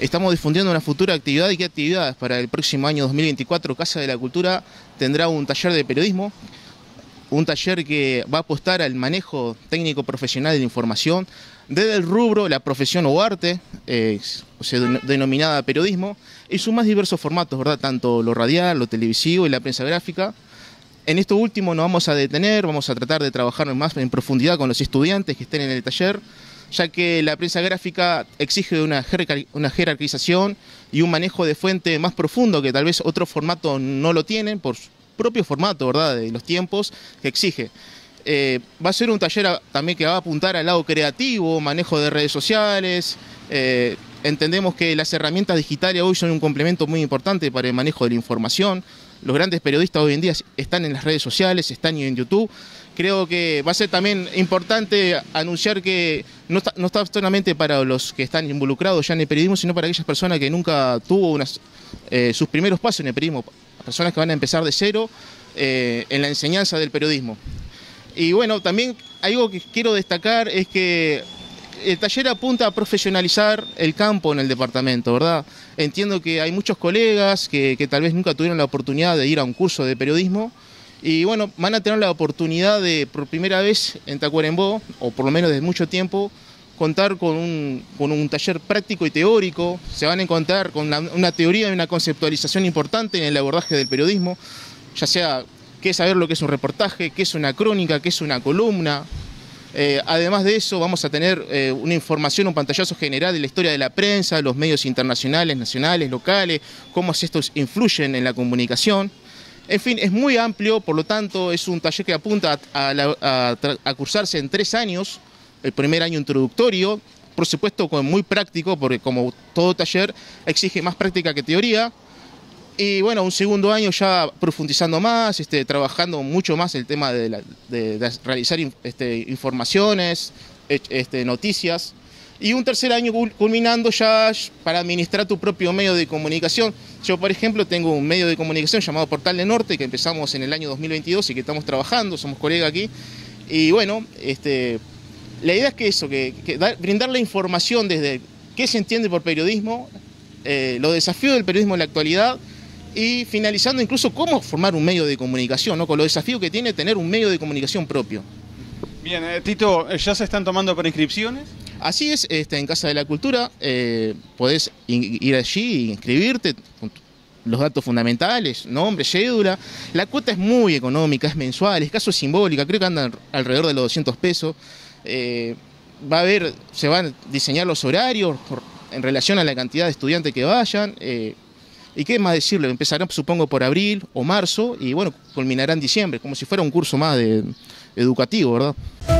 estamos difundiendo una futura actividad y qué actividades para el próximo año 2024. Casa de la Cultura tendrá un taller de periodismo, un taller que va a apostar al manejo técnico profesional de la información desde el rubro, la profesión o arte, denominada periodismo, y sus más diversos formatos, ¿verdad? Tanto lo radial, lo televisivo y la prensa gráfica. En esto último nos vamos a detener, vamos a tratar de trabajar más en profundidad con los estudiantes que estén en el taller, ya que la prensa gráfica exige una, una jerarquización y un manejo de fuente más profundo que tal vez otros formatos no lo tienen por su propio formato, ¿verdad? De los tiempos que exige. Eh, va a ser un taller también que va a apuntar al lado creativo, manejo de redes sociales. Eh, entendemos que las herramientas digitales hoy son un complemento muy importante para el manejo de la información. Los grandes periodistas hoy en día están en las redes sociales, están en YouTube. Creo que va a ser también importante anunciar que no está, solamente para los que están involucrados ya en el periodismo, sino para aquellas personas que nunca tuvo eh, sus primeros pasos en el periodismo, personas que van a empezar de cero en la enseñanza del periodismo. Y bueno, también algo que quiero destacar es que el taller apunta a profesionalizar el campo en el departamento, ¿verdad? Entiendo que hay muchos colegas que, tal vez nunca tuvieron la oportunidad de ir a un curso de periodismo y bueno, van a tener la oportunidad de por primera vez en Tacuarembó, o por lo menos desde mucho tiempo, contar con un, taller práctico y teórico, se van a encontrar con una teoría y una conceptualización importante en el abordaje del periodismo, ya sea qué es saber lo que es un reportaje, qué es una crónica, qué es una columna. Eh, además de eso, vamos a tener eh, una información, un pantallazo general de la historia de la prensa, los medios internacionales, nacionales, locales, cómo estos influyen en la comunicación. En fin, es muy amplio, por lo tanto, es un taller que apunta a, cursarse en tres años, el primer año introductorio, por supuesto muy práctico, porque como todo taller exige más práctica que teoría, y bueno, un segundo año ya profundizando más, este, trabajando mucho más el tema de, realizar este, informaciones, este, noticias. Y un tercer año culminando ya para administrar tu propio medio de comunicación. Yo, por ejemplo, tengo un medio de comunicación llamado Portal de Norte que empezamos en el año 2022 y que estamos trabajando, somos colegas aquí. Y bueno, este, la idea es que eso, que, brindar la información desde qué se entiende por periodismo, eh, los desafíos del periodismo en la actualidad y finalizando incluso cómo formar un medio de comunicación, ¿no? con los desafíos que tiene tener un medio de comunicación propio. Bien, eh, Tito, ¿ya se están tomando preinscripciones? Así es, este, en Casa de la Cultura eh, podés ir allí e inscribirte con los datos fundamentales, nombre, cédula. La cuota es muy económica, es mensual, es caso simbólica, creo que andan alrededor de los 200 pesos. Eh, va a haber, se van a diseñar los horarios en relación a la cantidad de estudiantes que vayan. Eh, ¿Y qué más decirle? Empezarán supongo por abril o marzo y bueno, culminará en diciembre, como si fuera un curso más de, educativo, ¿verdad?